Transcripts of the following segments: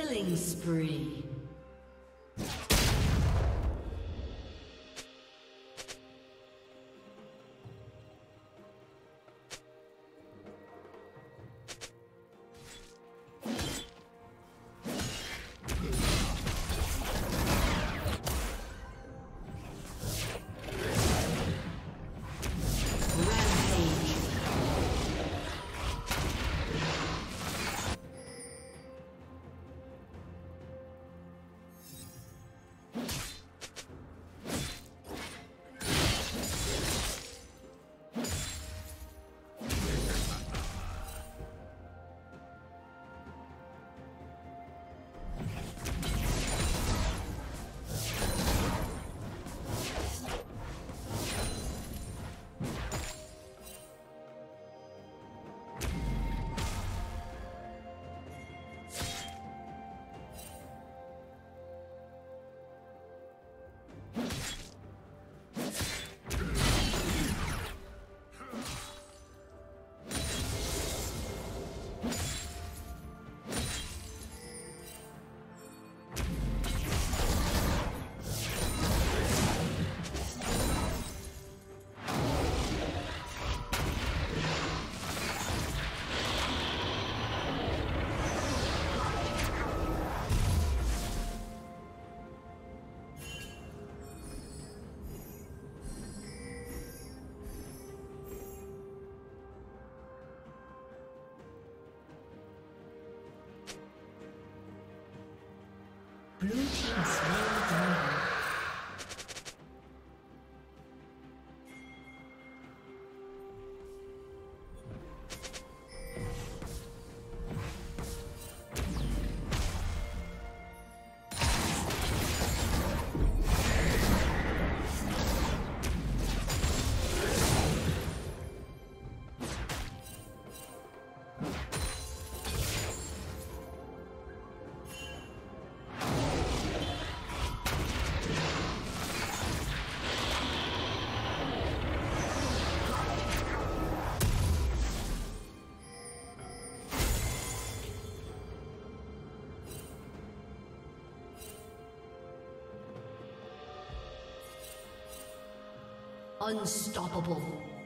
Killing spree. Blue Unstoppable.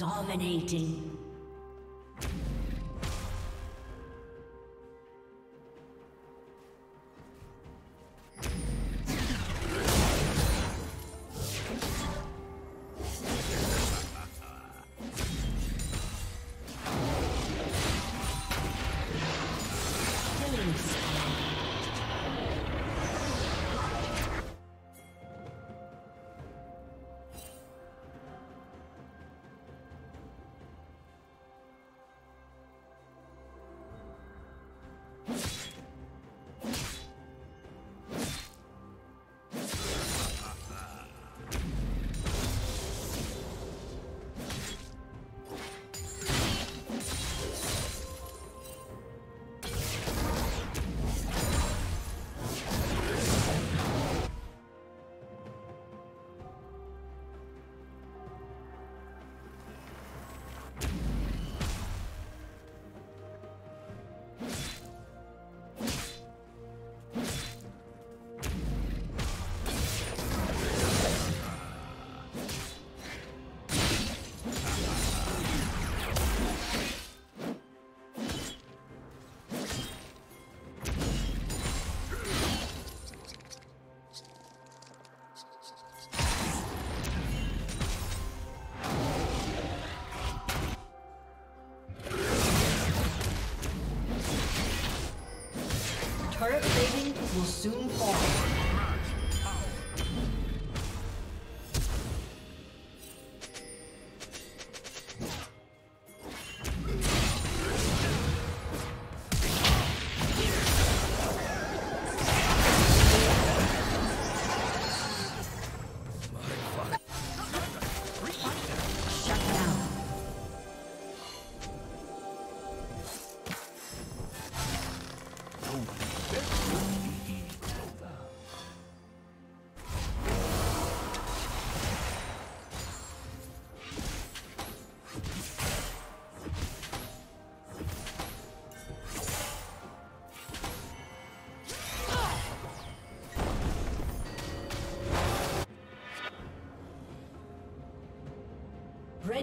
Dominating. Soon fall.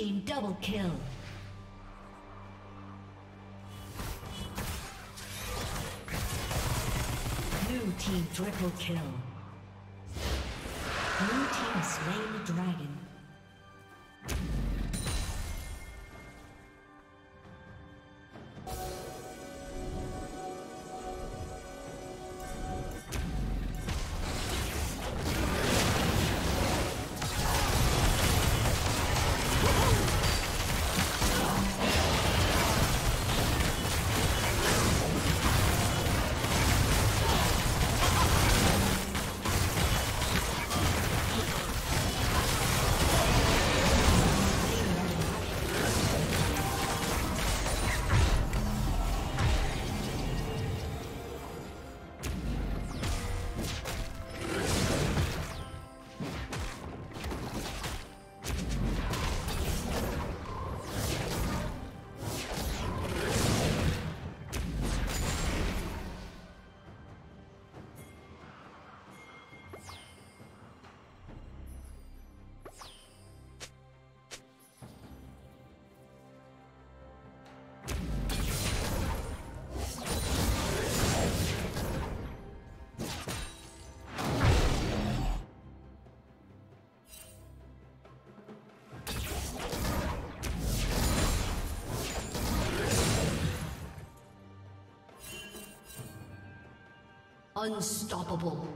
Team double kill. Blue team triple kill. Blue team slain the dragon. Unstoppable.